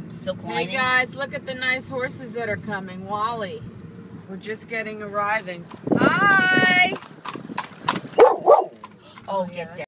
um, silk Hey guys, look at the nice horses that are coming. Wally, we're just getting arriving. Hi. Oh, get down.